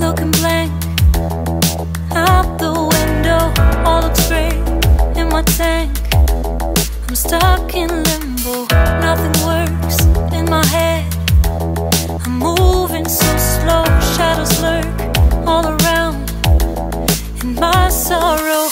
looking blank out the window. All looks in my tank. I'm stuck in limbo. Nothing works in my head. I'm moving so slow. Shadows lurk all around in my sorrow.